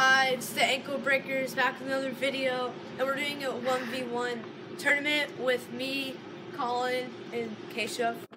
Hi, it's the Ankle Breakerz back with another video, and we're doing a 1v1 tournament with me, Colin, and Keshav.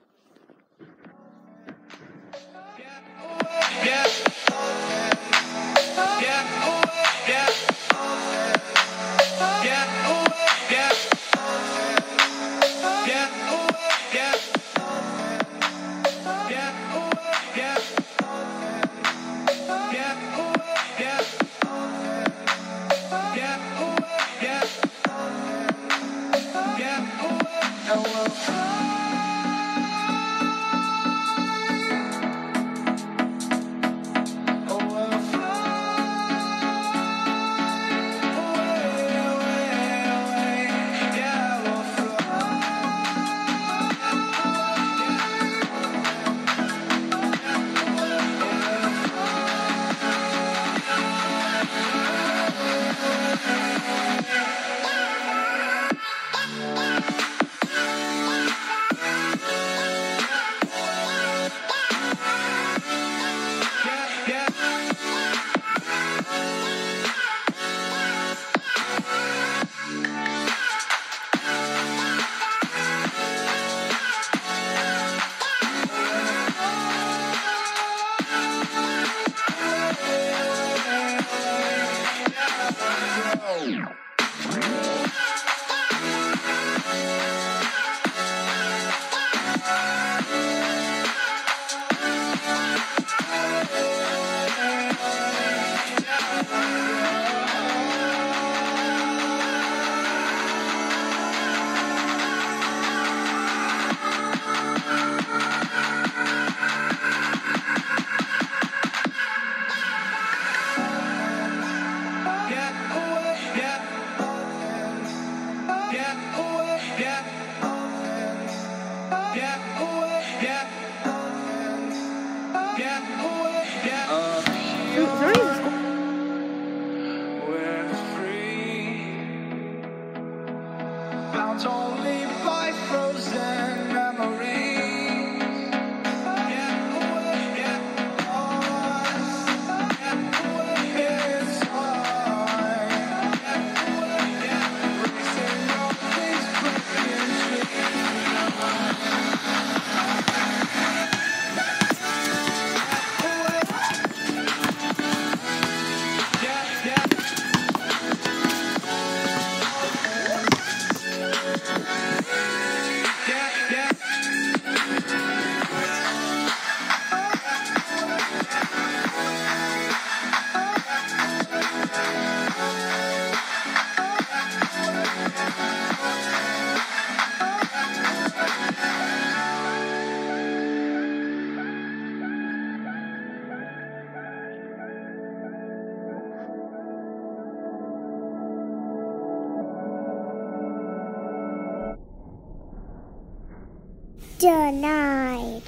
Denied.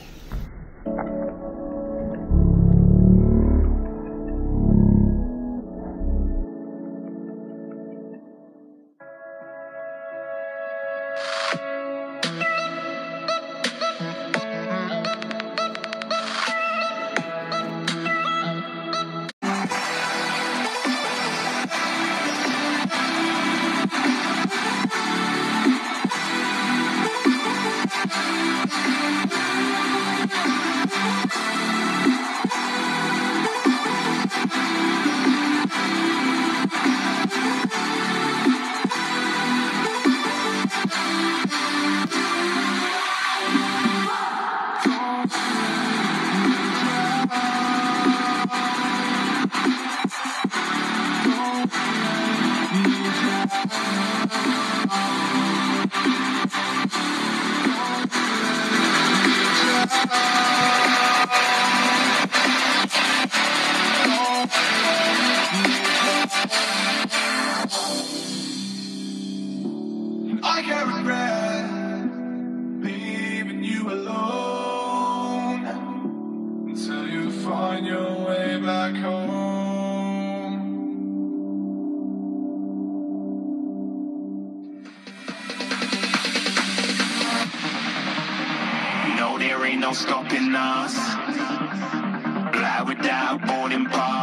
I can't regret leaving you alone until you find your way back home. No, there ain't no stopping us. Fly without boarding pass.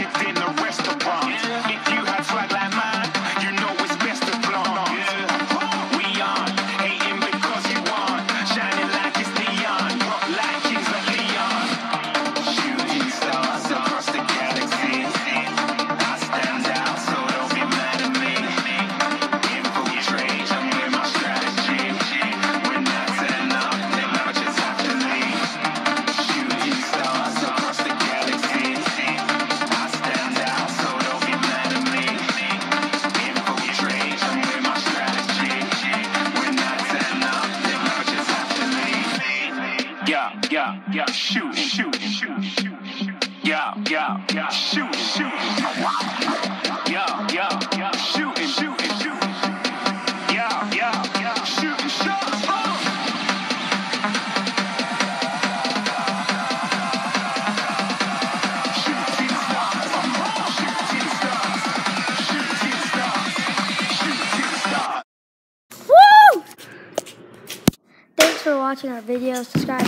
yeah, yeah, yeah, shooting, shooting, yeah, yeah, yeah, shooting, shooting, shooting, yeah, yeah, yeah, shooting, shots. Woo! Thanks for watching our video. Subscribe.